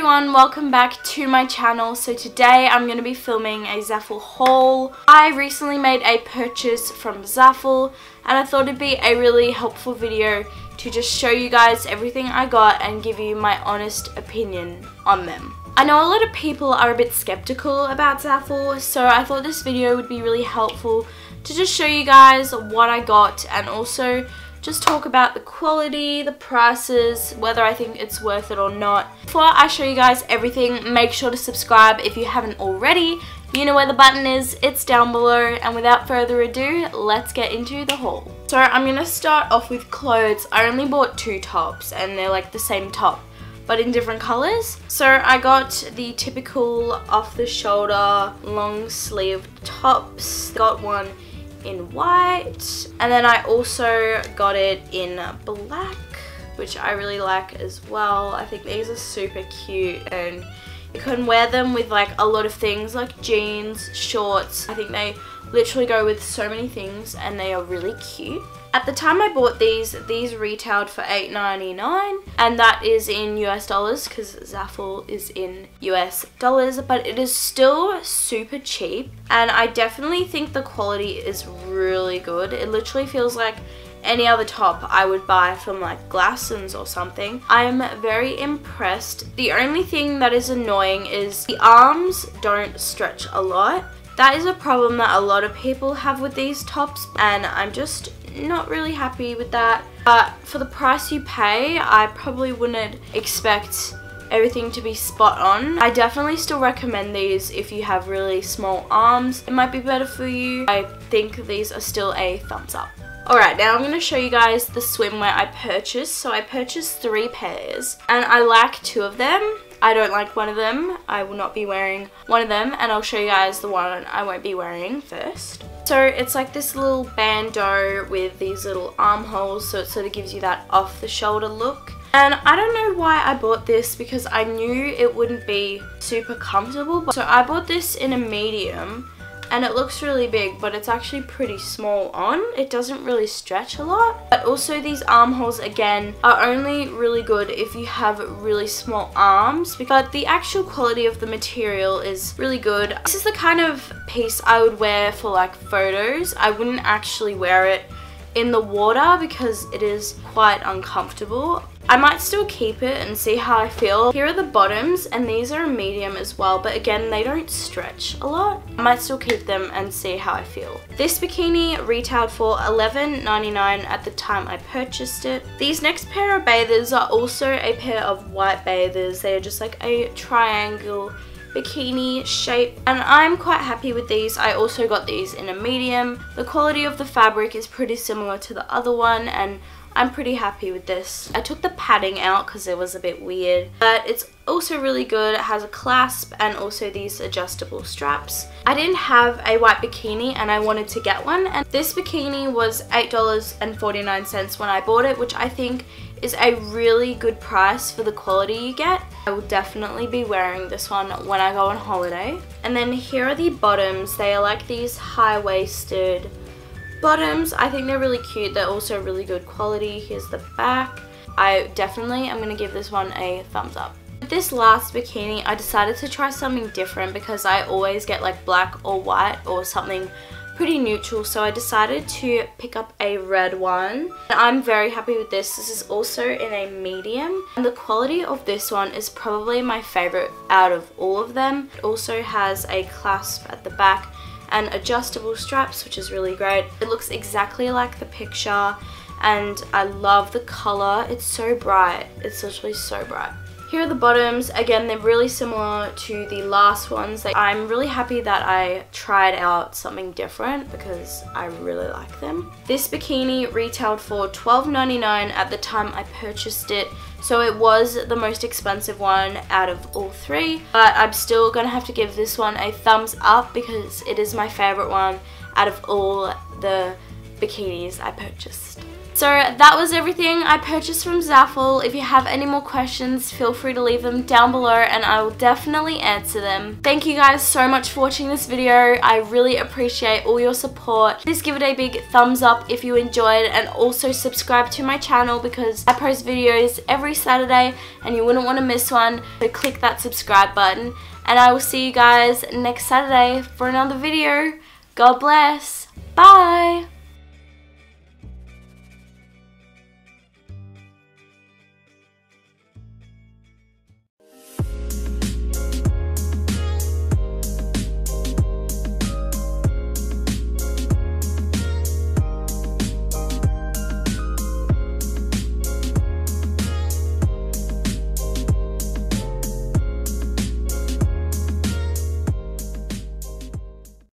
everyone, welcome back to my channel. So today I'm going to be filming a Zaful haul. I recently made a purchase from Zaful and I thought it'd be a really helpful video to just show you guys everything I got and give you my honest opinion on them. I know a lot of people are a bit skeptical about Zaful, so I thought this video would be really helpful to just show you guys what I got and also just talk about the quality, the prices, whether I think it's worth it or not. Before I show you guys everything, make sure to subscribe if you haven't already. You know where the button is, it's down below. And without further ado, let's get into the haul. So I'm going to start off with clothes. I only bought two tops and they're like the same top but in different colors. So I got the typical off the shoulder long sleeved tops. Got one in white. And then I also got it in black, which I really like as well. I think these are super cute and you can wear them with like a lot of things like jeans, shorts. I think they literally go with so many things and they are really cute. At the time I bought these, these retailed for $8.99 and that is in US dollars because Zaful is in US dollars but it is still super cheap and I definitely think the quality is really good. It literally feels like any other top I would buy from like Glassons or something. I'm very impressed. The only thing that is annoying is the arms don't stretch a lot. That is a problem that a lot of people have with these tops and I'm just not really happy with that. But for the price you pay, I probably wouldn't expect everything to be spot on. I definitely still recommend these if you have really small arms. It might be better for you. I think these are still a thumbs up. Alright, now I'm going to show you guys the swimwear I purchased. So I purchased three pairs and I like two of them. I don't like one of them. I will not be wearing one of them and I'll show you guys the one I won't be wearing first. So it's like this little bandeau with these little armholes so it sort of gives you that off the shoulder look. And I don't know why I bought this because I knew it wouldn't be super comfortable. So I bought this in a medium and it looks really big but it's actually pretty small on. It doesn't really stretch a lot. But also these armholes again are only really good if you have really small arms but the actual quality of the material is really good. This is the kind of piece I would wear for like photos. I wouldn't actually wear it in the water because it is quite uncomfortable. I might still keep it and see how I feel. Here are the bottoms and these are a medium as well but again they don't stretch a lot. I might still keep them and see how I feel. This bikini retailed for $11.99 at the time I purchased it. These next pair of bathers are also a pair of white bathers. They are just like a triangle bikini shape and I'm quite happy with these. I also got these in a medium. The quality of the fabric is pretty similar to the other one and I'm pretty happy with this. I took the padding out because it was a bit weird, but it's also really good. It has a clasp and also these adjustable straps. I didn't have a white bikini and I wanted to get one and this bikini was $8.49 when I bought it, which I think is a really good price for the quality you get. I will definitely be wearing this one when I go on holiday. And then here are the bottoms. They are like these high-waisted bottoms. I think they're really cute. They're also really good quality. Here's the back. I definitely am going to give this one a thumbs up. This last bikini, I decided to try something different because I always get like black or white or something pretty neutral so I decided to pick up a red one. I'm very happy with this. This is also in a medium and the quality of this one is probably my favorite out of all of them. It also has a clasp at the back and adjustable straps which is really great. It looks exactly like the picture and I love the color. It's so bright. It's literally so bright. Here are the bottoms. Again, they're really similar to the last ones. I'm really happy that I tried out something different because I really like them. This bikini retailed for $12.99 at the time I purchased it. So it was the most expensive one out of all three. But I'm still going to have to give this one a thumbs up because it is my favorite one out of all the bikinis I purchased. So that was everything I purchased from Zaful. If you have any more questions, feel free to leave them down below and I will definitely answer them. Thank you guys so much for watching this video. I really appreciate all your support. Please give it a big thumbs up if you enjoyed and also subscribe to my channel because I post videos every Saturday and you wouldn't want to miss one. So click that subscribe button and I will see you guys next Saturday for another video. God bless. Bye.